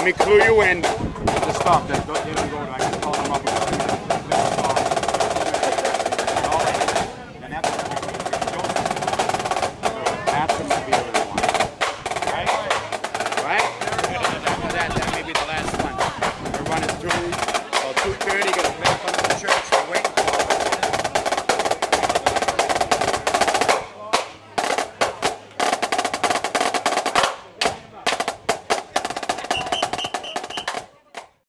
Let me clue you in. Just stop. Just don't even go like